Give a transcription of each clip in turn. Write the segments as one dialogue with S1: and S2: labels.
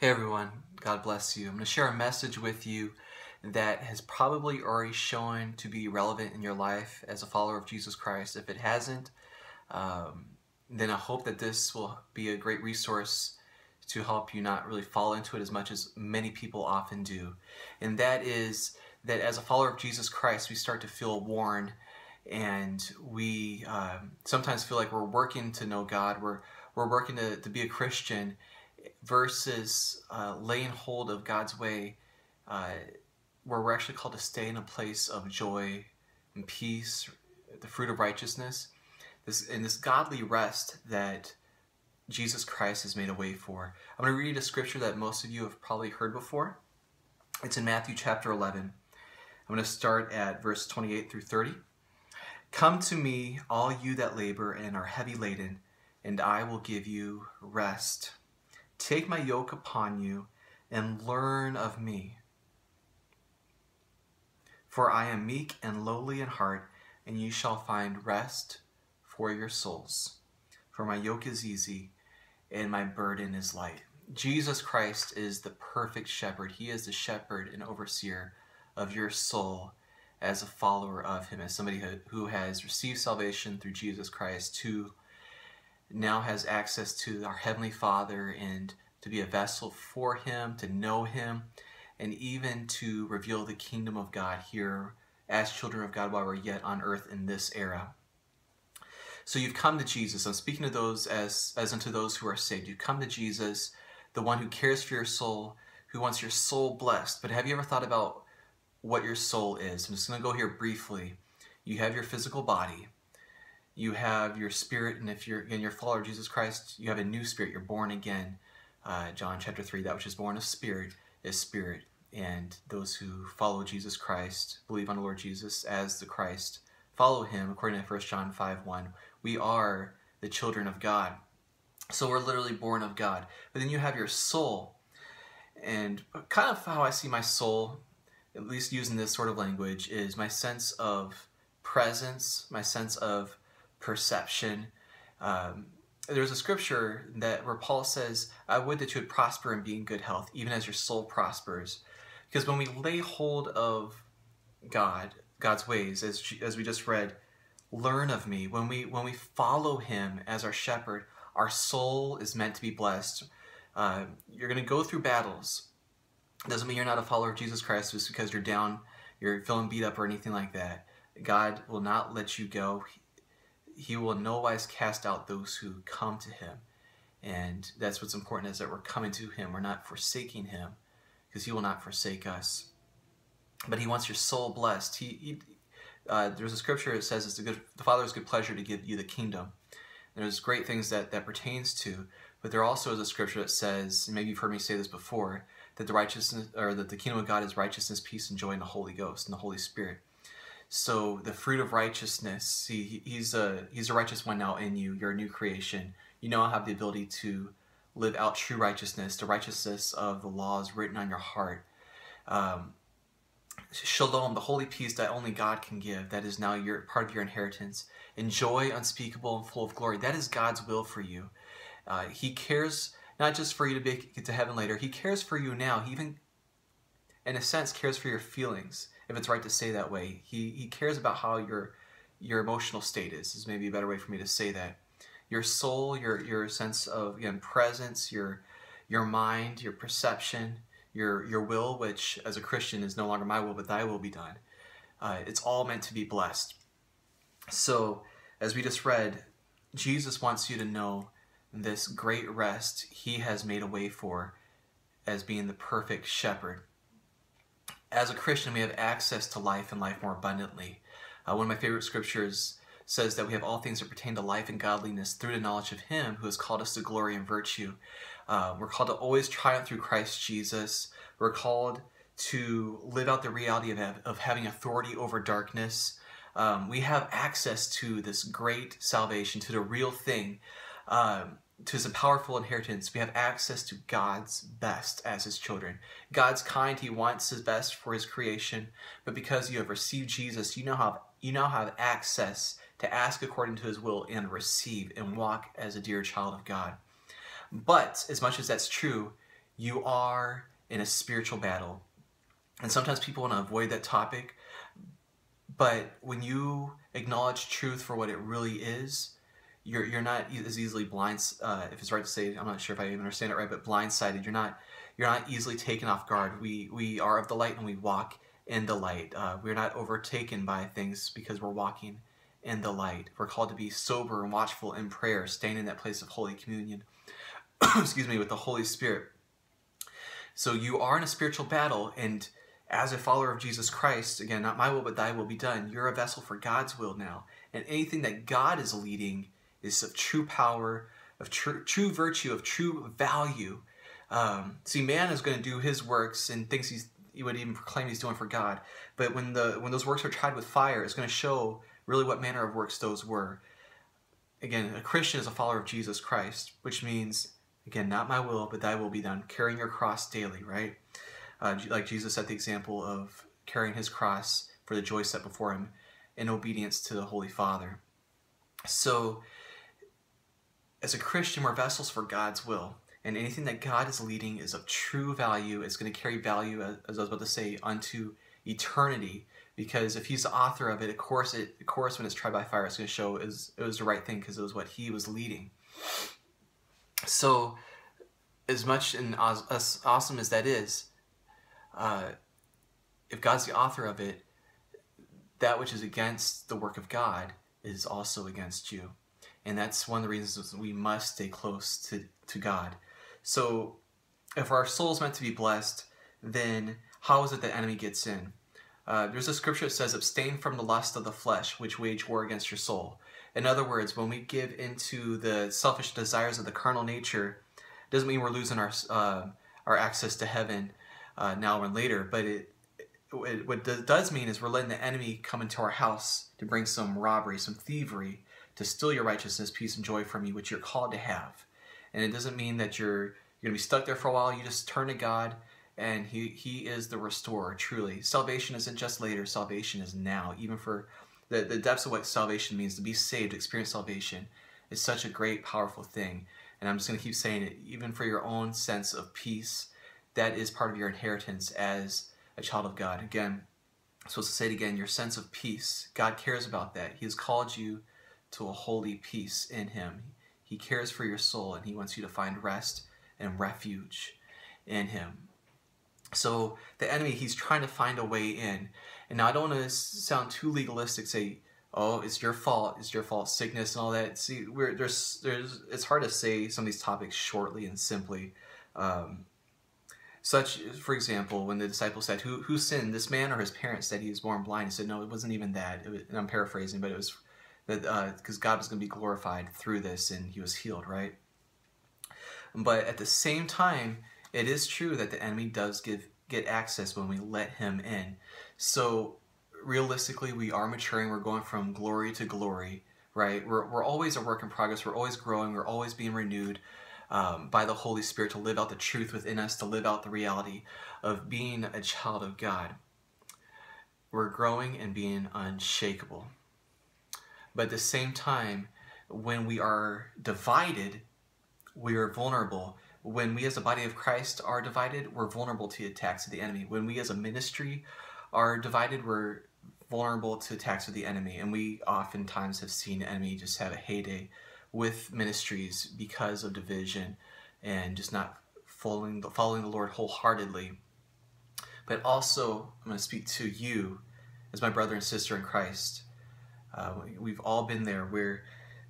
S1: Hey everyone, God bless you. I'm going to share a message with you that has probably already shown to be relevant in your life as a follower of Jesus Christ. If it hasn't, um, then I hope that this will be a great resource to help you not really fall into it as much as many people often do. And that is that as a follower of Jesus Christ, we start to feel worn and we um, sometimes feel like we're working to know God, we're, we're working to, to be a Christian versus uh, laying hold of God's way, uh, where we're actually called to stay in a place of joy and peace, the fruit of righteousness, this in this godly rest that Jesus Christ has made a way for. I'm going to read a scripture that most of you have probably heard before. It's in Matthew chapter 11. I'm going to start at verse 28 through 30. Come to me, all you that labor and are heavy laden, and I will give you rest. Take my yoke upon you and learn of me. For I am meek and lowly in heart, and you shall find rest for your souls. For my yoke is easy and my burden is light. Jesus Christ is the perfect shepherd. He is the shepherd and overseer of your soul as a follower of him, as somebody who has received salvation through Jesus Christ, who now has access to our Heavenly Father and to be a vessel for Him, to know Him, and even to reveal the kingdom of God here as children of God while we're yet on earth in this era. So you've come to Jesus. I'm speaking to those as, as unto those who are saved. You've come to Jesus, the one who cares for your soul, who wants your soul blessed. But have you ever thought about what your soul is? I'm just going to go here briefly. You have your physical body, you have your spirit, and if you're again your follower of Jesus Christ, you have a new spirit. You're born again. Uh, John chapter three, that which is born of spirit is spirit, and those who follow Jesus Christ, believe on the Lord Jesus as the Christ, follow Him according to 1 John five one. We are the children of God, so we're literally born of God. But then you have your soul, and kind of how I see my soul, at least using this sort of language, is my sense of presence, my sense of perception. Um, there's a scripture that where Paul says, "I would that you would prosper and be in good health, even as your soul prospers." Because when we lay hold of God, God's ways, as as we just read, learn of me. When we when we follow Him as our shepherd, our soul is meant to be blessed. Uh, you're going to go through battles. Doesn't mean you're not a follower of Jesus Christ just because you're down, you're feeling beat up or anything like that. God will not let you go he will in no wise cast out those who come to him. And that's what's important is that we're coming to him. We're not forsaking him because he will not forsake us. But he wants your soul blessed. He, he uh, there's a scripture that says it's a good, the Father's good pleasure to give you the kingdom. There's great things that that pertains to, but there also is a scripture that says, maybe you've heard me say this before, that the righteousness or that the kingdom of God is righteousness, peace, and joy in the Holy Ghost and the Holy Spirit. So the fruit of righteousness, see, he's a he's a righteous one now in you. You're a new creation. You now have the ability to live out true righteousness, the righteousness of the laws written on your heart. Um, shalom, the holy peace that only God can give, that is now your part of your inheritance. And joy unspeakable and full of glory. That is God's will for you. Uh, he cares not just for you to be, get to heaven later. He cares for you now. He even, in a sense, cares for your feelings if it's right to say that way. He he cares about how your your emotional state is. Is maybe a better way for me to say that. Your soul, your your sense of again, presence, your your mind, your perception, your your will, which as a Christian is no longer my will, but Thy will be done. Uh, it's all meant to be blessed. So, as we just read, Jesus wants you to know this great rest He has made a way for, as being the perfect shepherd as a Christian, we have access to life and life more abundantly. Uh, one of my favorite scriptures says that we have all things that pertain to life and godliness through the knowledge of Him who has called us to glory and virtue. Uh, we're called to always triumph through Christ Jesus. We're called to live out the reality of, of having authority over darkness. Um, we have access to this great salvation, to the real thing. Um, to his powerful inheritance, we have access to God's best as his children. God's kind, he wants his best for his creation, but because you have received Jesus, you now have you now have access to ask according to his will and receive and walk as a dear child of God. But as much as that's true, you are in a spiritual battle. And sometimes people want to avoid that topic, but when you acknowledge truth for what it really is, you're you're not as easily blind. Uh, if it's right to say, I'm not sure if I even understand it right, but blindsided. You're not you're not easily taken off guard. We we are of the light and we walk in the light. Uh, we're not overtaken by things because we're walking in the light. We're called to be sober and watchful in prayer, staying in that place of holy communion. Excuse me, with the Holy Spirit. So you are in a spiritual battle, and as a follower of Jesus Christ, again, not my will but thy will be done. You're a vessel for God's will now, and anything that God is leading is of true power, of true, true virtue, of true value. Um, see, man is going to do his works and thinks he's he would even proclaim he's doing for God. But when the when those works are tried with fire, it's going to show really what manner of works those were. Again, a Christian is a follower of Jesus Christ, which means again, not my will, but thy will be done. Carrying your cross daily, right? Uh, like Jesus set the example of carrying his cross for the joy set before him in obedience to the Holy Father. So as a Christian, we're vessels for God's will. And anything that God is leading is of true value. It's going to carry value, as I was about to say, unto eternity. Because if He's the author of it, of course, it, of course, when it's tried by fire, it's going to show is it was the right thing because it was what He was leading. So, as much and as awesome as that is, uh, if God's the author of it, that which is against the work of God is also against you. And that's one of the reasons we must stay close to, to God. So if our soul is meant to be blessed, then how is it the enemy gets in? Uh, there's a scripture that says, abstain from the lust of the flesh, which wage war against your soul. In other words, when we give into the selfish desires of the carnal nature, doesn't mean we're losing our, uh, our access to heaven uh, now or later, but it, it, what it does mean is we're letting the enemy come into our house to bring some robbery, some thievery, to steal your righteousness, peace, and joy from you, which you're called to have. And it doesn't mean that you're you're gonna be stuck there for a while. You just turn to God, and He He is the restorer. Truly, salvation isn't just later. Salvation is now. Even for the the depths of what salvation means to be saved, experience salvation, is such a great, powerful thing. And I'm just gonna keep saying it. Even for your own sense of peace, that is part of your inheritance as a child of God. Again, I'm supposed to say it again. Your sense of peace. God cares about that. He has called you to a holy peace in Him. He cares for your soul and He wants you to find rest and refuge in Him. So the enemy, he's trying to find a way in. And now I don't want to sound too legalistic, say, oh, it's your fault, it's your fault, sickness and all that. See, we're, there's, there's, it's hard to say some of these topics shortly and simply. Um, such, for example, when the disciples said, who, who sinned, this man or his parents that he was born blind? He said, no, it wasn't even that. Was, and I'm paraphrasing, but it was that because uh, God was going to be glorified through this and he was healed, right? But at the same time, it is true that the enemy does give get access when we let him in. So realistically, we are maturing. We're going from glory to glory, right? We're, we're always a work in progress. We're always growing. We're always being renewed um, by the Holy Spirit to live out the truth within us, to live out the reality of being a child of God. We're growing and being unshakable. But at the same time, when we are divided, we are vulnerable. When we as a body of Christ are divided, we're vulnerable to attacks of the enemy. When we as a ministry are divided, we're vulnerable to attacks of the enemy. And we oftentimes have seen the enemy just have a heyday with ministries because of division and just not following the, following the Lord wholeheartedly. But also, I'm going to speak to you as my brother and sister in Christ. Uh, we've all been there where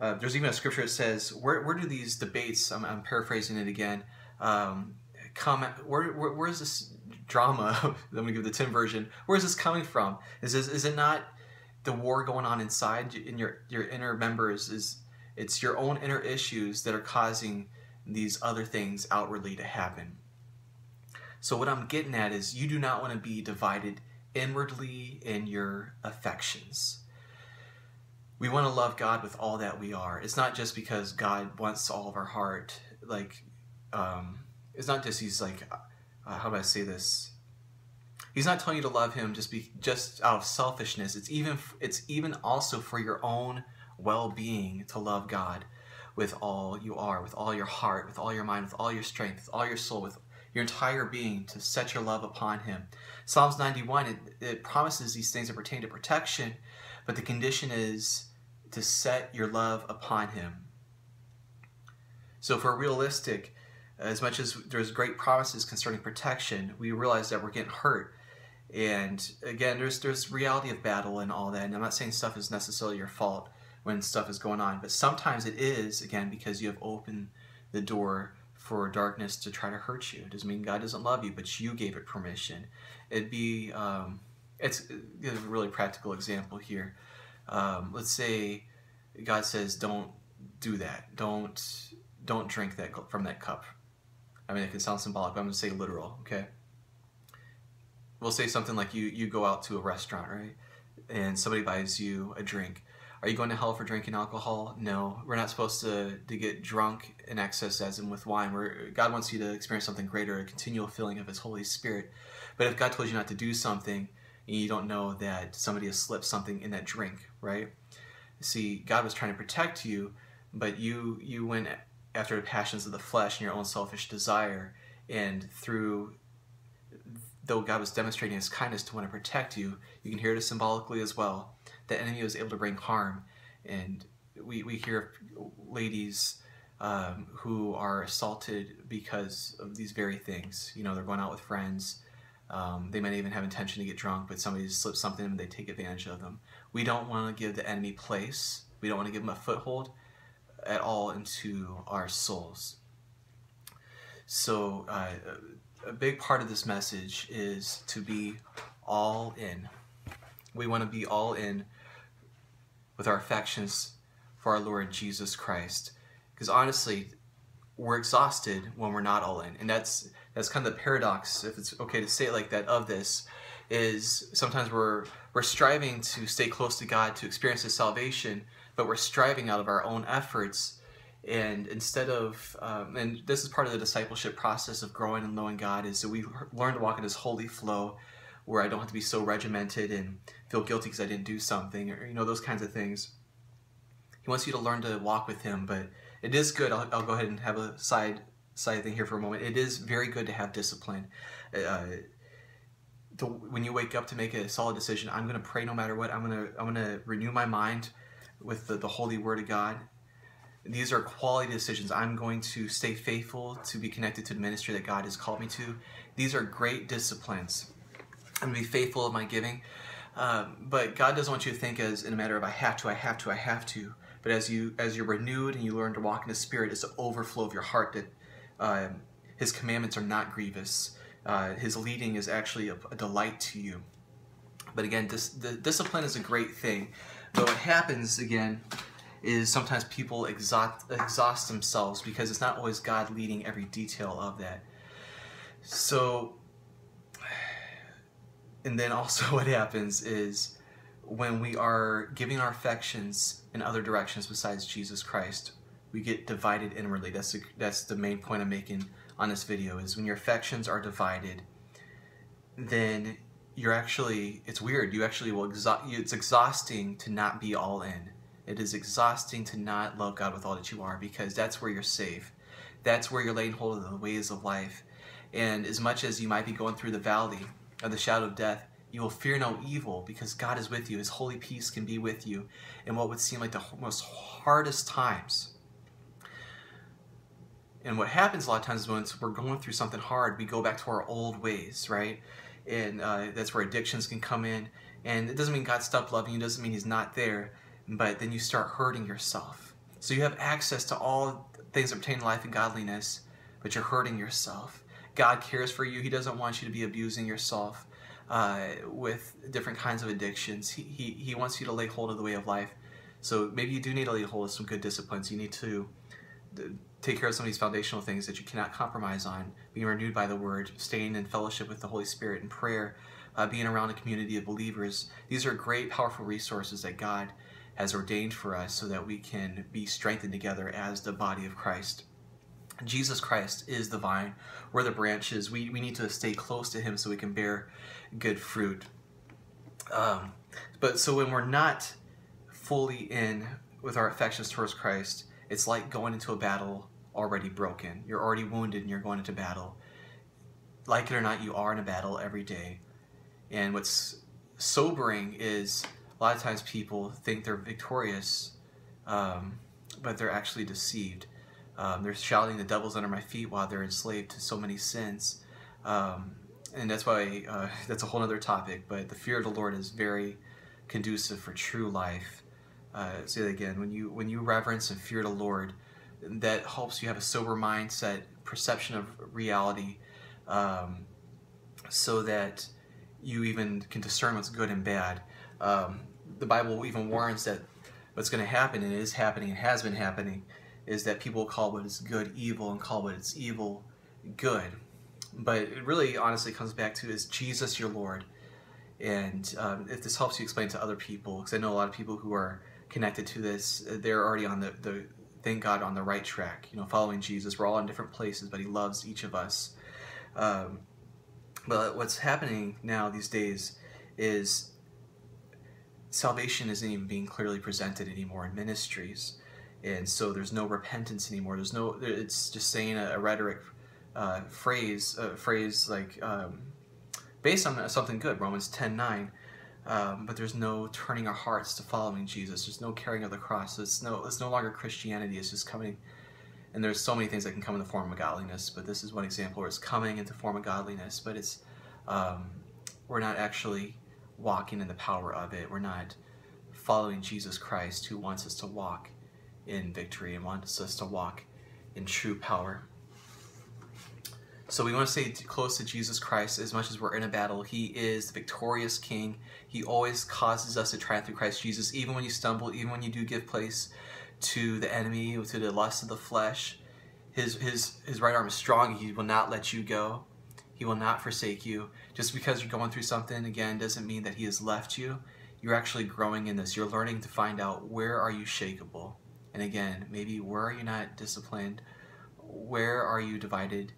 S1: uh, there's even a scripture that says, where, where do these debates, I'm, I'm paraphrasing it again, um, come, where, where, where is this drama, I'm going to give the Tim version, where is this coming from? Is, this, is it not the war going on inside in your, your inner members? Is It's your own inner issues that are causing these other things outwardly to happen. So what I'm getting at is you do not want to be divided inwardly in your affections we want to love God with all that we are. It's not just because God wants all of our heart. Like, um, it's not just He's like, uh, how do I say this? He's not telling you to love Him just be just out of selfishness. It's even it's even also for your own well-being to love God with all you are, with all your heart, with all your mind, with all your strength, with all your soul, with your entire being to set your love upon Him. Psalms 91, it, it promises these things that pertain to protection, but the condition is to set your love upon Him. So, we're realistic, as much as there's great promises concerning protection, we realize that we're getting hurt. And again, there's there's reality of battle and all that. And I'm not saying stuff is necessarily your fault when stuff is going on, but sometimes it is again because you have opened the door for darkness to try to hurt you. It doesn't mean God doesn't love you, but you gave it permission. It'd be um, it's a really practical example here. Um, let's say God says, "Don't do that. Don't don't drink that from that cup." I mean, it can sound symbolic, but I'm going to say literal. Okay. We'll say something like you you go out to a restaurant, right? And somebody buys you a drink are you going to hell for drinking alcohol? No. We're not supposed to, to get drunk in excess as in with wine. God wants you to experience something greater, a continual filling of His Holy Spirit. But if God told you not to do something, and you don't know that somebody has slipped something in that drink, right? See, God was trying to protect you, but you you went after the passions of the flesh and your own selfish desire, and through though God was demonstrating His kindness to want to protect you, you can hear it symbolically as well the enemy was able to bring harm. And we, we hear ladies um, who are assaulted because of these very things. You know, they're going out with friends. Um, they might even have intention to get drunk, but somebody slips something and they take advantage of them. We don't want to give the enemy place. We don't want to give them a foothold at all into our souls. So, uh, a big part of this message is to be all in. We want to be all in with our affections for our Lord Jesus Christ. Because honestly, we're exhausted when we're not all in. And that's that's kind of the paradox, if it's okay to say it like that, of this, is sometimes we're we're striving to stay close to God to experience His salvation, but we're striving out of our own efforts. And instead of, um, and this is part of the discipleship process of growing and knowing God, is that we learn to walk in His holy flow, where I don't have to be so regimented and feel guilty because I didn't do something, or you know those kinds of things. He wants you to learn to walk with Him, but it is good. I'll, I'll go ahead and have a side side thing here for a moment. It is very good to have discipline. Uh, to, when you wake up to make a solid decision, I'm going to pray no matter what. I'm going to I'm going to renew my mind with the, the holy Word of God. These are quality decisions. I'm going to stay faithful to be connected to the ministry that God has called me to. These are great disciplines. I'm going to be faithful of my giving. Um, but God doesn't want you to think as in a matter of I have to, I have to, I have to. But as you as you're renewed and you learn to walk in the Spirit, it's the overflow of your heart that um, His commandments are not grievous. Uh, his leading is actually a, a, delight to you. But again, dis, the discipline is a great thing. But what happens again is sometimes people exhaust, exhaust themselves because it's not always God leading every detail of that. So and then also what happens is when we are giving our affections in other directions besides Jesus Christ, we get divided inwardly. That's the, that's the main point I'm making on this video is when your affections are divided, then you're actually, it's weird, you actually will, exhaust, it's exhausting to not be all in. It is exhausting to not love God with all that you are because that's where you're safe. That's where you're laying hold of the ways of life. And as much as you might be going through the valley of the shadow of death, you will fear no evil because God is with you. His holy peace can be with you in what would seem like the most hardest times. And what happens a lot of times is when we're going through something hard, we go back to our old ways, right? And uh, that's where addictions can come in. And it doesn't mean God stopped loving you, doesn't mean He's not there, but then you start hurting yourself. So you have access to all things that pertain to life and godliness, but you're hurting yourself. God cares for you. He doesn't want you to be abusing yourself uh, with different kinds of addictions. He, he, he wants you to lay hold of the way of life. So maybe you do need to lay hold of some good disciplines. You need to take care of some of these foundational things that you cannot compromise on. Being renewed by the Word, staying in fellowship with the Holy Spirit and prayer, uh, being around a community of believers. These are great, powerful resources that God has ordained for us so that we can be strengthened together as the body of Christ. Jesus Christ is the vine. We're the branches. We, we need to stay close to Him so we can bear good fruit. Um, but so when we're not fully in with our affections towards Christ, it's like going into a battle already broken. You're already wounded and you're going into battle. like it or not, you are in a battle every day. And what's sobering is a lot of times people think they're victorious, um, but they're actually deceived. Um, they're shouting, "The devil's under my feet," while they're enslaved to so many sins. Um, and that's why uh, that's a whole other topic. But the fear of the Lord is very conducive for true life. Uh, say that again. When you when you reverence and fear the Lord, that helps you have a sober mindset, perception of reality, um, so that you even can discern what's good and bad. Um, the Bible even warns that what's going to happen, and is happening, and has been happening, is that people call what is good evil and call what is evil good. But it really honestly comes back to is Jesus your Lord? And um, if this helps you explain to other people, because I know a lot of people who are connected to this, they're already on the, the thank God on the right track, you know, following Jesus. We're all in different places, but He loves each of us. Um, but what's happening now these days is salvation isn't even being clearly presented anymore in ministries. And so there's no repentance anymore. There's no, it's just saying a, a rhetoric uh, phrase, a phrase like um, based on something good, Romans 10 9. Um, but there's no turning our hearts to following Jesus. There's no carrying of the cross. It's no, it's no longer Christianity. It's just coming and there's so many things that can come in the form of godliness, but this is one example where it's coming into form of godliness, but it's um, we're not actually walking in the power of it. We're not following Jesus Christ, who wants us to walk in victory and wants us to walk in true power. So we want to stay close to Jesus Christ as much as we're in a battle. He is the victorious King. He always causes us to triumph through Christ Jesus, even when you stumble, even when you do give place to the enemy, to the lust of the flesh. His, his, his right arm is strong. He will not let you go. He will not forsake you. Just because you're going through something, again, doesn't mean that he has left you. You're actually growing in this. You're learning to find out where are you shakable. And again, maybe where are you not disciplined? Where are you divided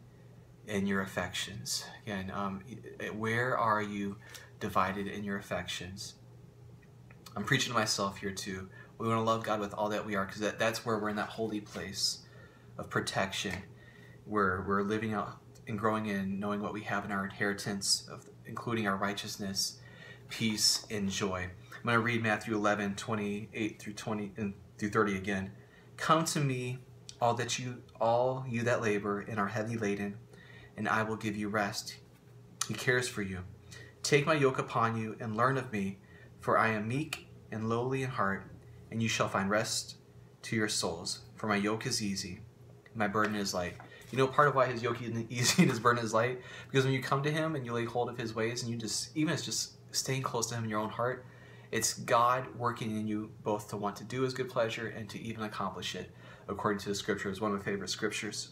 S1: in your affections? Again, um, where are you divided in your affections? I'm preaching to myself here too. We want to love God with all that we are because that, that's where we're in that holy place of protection where we're living out and growing in knowing what we have in our inheritance, of, including our righteousness, peace, and joy. I'm going to read Matthew 11, 28 through 20 and through 30 again. Come to me, all that you all you that labor and are heavy laden, and I will give you rest. He cares for you. Take my yoke upon you and learn of me, for I am meek and lowly in heart, and you shall find rest to your souls. For my yoke is easy, my burden is light. You know, part of why his yoke is easy and his burden is light, because when you come to him and you lay hold of his ways, and you just, even it's just staying close to him in your own heart, it's God working in you both to want to do his good pleasure and to even accomplish it, according to the scriptures, one of my favorite scriptures.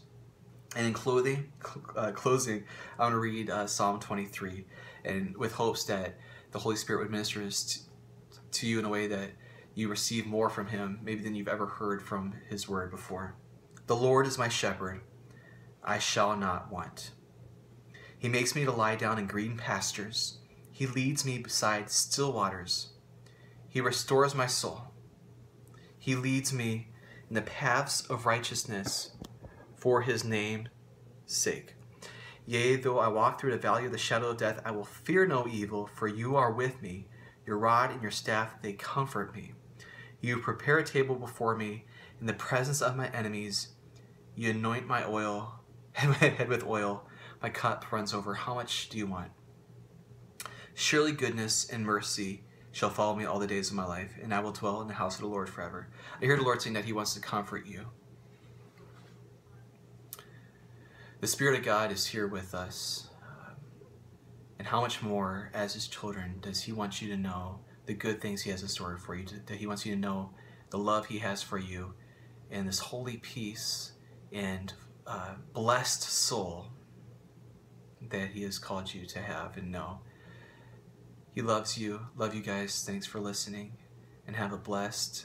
S1: And in clothing, uh, closing, I want to read uh, Psalm 23, and with hopes that the Holy Spirit would minister to, to you in a way that you receive more from him, maybe than you've ever heard from his word before. The Lord is my shepherd, I shall not want. He makes me to lie down in green pastures. He leads me beside still waters. He restores my soul. He leads me in the paths of righteousness for his name's sake. Yea, though I walk through the valley of the shadow of death, I will fear no evil, for you are with me. Your rod and your staff, they comfort me. You prepare a table before me in the presence of my enemies. You anoint my oil, and my head with oil. My cup runs over. How much do you want? Surely goodness and mercy shall follow me all the days of my life, and I will dwell in the house of the Lord forever. I hear the Lord saying that He wants to comfort you. The Spirit of God is here with us. And how much more, as His children, does He want you to know the good things He has in store for you, that He wants you to know the love He has for you, and this holy peace and uh, blessed soul that He has called you to have and know. He loves you. Love you guys. Thanks for listening, and have a blessed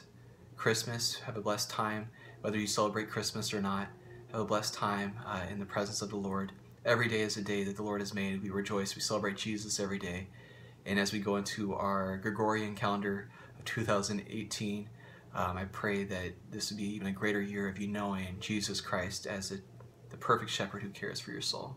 S1: Christmas. Have a blessed time, whether you celebrate Christmas or not. A blessed time uh, in the presence of the Lord. Every day is a day that the Lord has made. We rejoice. We celebrate Jesus every day. And as we go into our Gregorian calendar of 2018, um, I pray that this would be even a greater year of you knowing Jesus Christ as a, the perfect shepherd who cares for your soul.